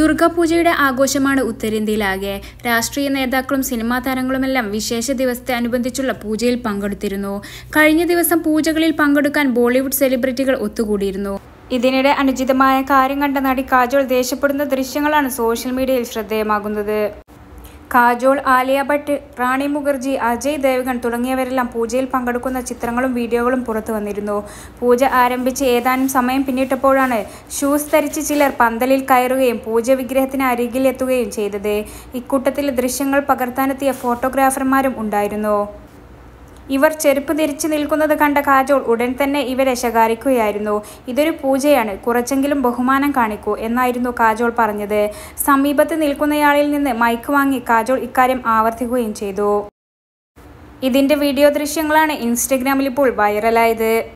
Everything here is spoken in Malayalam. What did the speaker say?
ദുർഗാപൂജയുടെ ആഘോഷമാണ് ഉത്തരേന്ത്യയിലാകെ. രാഷ്ട്രീയ നേതാക്കളും സിനിമാ താരങ്ങളുമെല്ലാം വിശേഷ ദിവസത്തെ അനുബന്ധിച്ചുള്ള പൂജയിൽ പങ്കെടുത്തിരുന്നു. കഴിഞ്ഞ ദിവസം പൂജകളിൽ പങ്കെടുക്കാൻ ബോളിവുഡ് സെലിബ്രിറ്റികൾ ഒത്തുകൂടിയിരുന്നു. ഇതിനിടെ അനുചിതമായ കാര്യം കണ്ട നടി കാജോൾ ദേഷ്യപ്പെടുന്ന ദൃശ്യങ്ങളാണ് സോഷ്യൽ മീഡിയയിൽ ശ്രദ്ധേയമാകുന്നത്. കാജോൾ ആലിയ ഭട്ട് റാണി മുഖർജി അജയ് ദേവഗൺ തുടങ്ങിയവരെല്ലാം പൂജയിൽ പങ്കെടുക്കുന്ന ചിത്രങ്ങളും വീഡിയോകളും പുറത്തു വന്നിരുന്നു. പൂജ ആരംഭിച്ച് ഏതാനും സമയം പിന്നിട്ടപ്പോഴാണ് ഷൂസ് ധരിച്ച് ചിലർ പന്തലിൽ കയറുകയും പൂജ വിഗ്രഹത്തിന് അരികിലെത്തുകയും ചെയ്തത്. ഇക്കൂട്ടത്തിൽ ദൃശ്യങ്ങൾ പകർത്താനെത്തിയ ഫോട്ടോഗ്രാഫർമാരും ഉണ്ടായിരുന്നു. ഇവർ ചെരുപ്പ് തിരിച്ചു നിൽക്കുന്നത് കണ്ട കാജോൾ ഉടൻ തന്നെ ഇവരെ ശകാരിക്കുകയായിരുന്നു. ഇതൊരു പൂജയാണ്. കുറച്ചെങ്കിലും ബഹുമാനം കാണിക്കൂ എന്നായിരുന്നു കാജോൾ പറഞ്ഞത്. സമീപത്ത് നിൽക്കുന്നയാളിൽ നിന്ന് മൈക്ക് വാങ്ങി കാജോൾ ഇക്കാര്യം ആവർത്തിക്കുകയും ചെയ്തു. ഇതിന്റെ വീഡിയോ ദൃശ്യങ്ങളാണ് ഇൻസ്റ്റഗ്രാമിൽ ഇപ്പോൾ വൈറലായത്.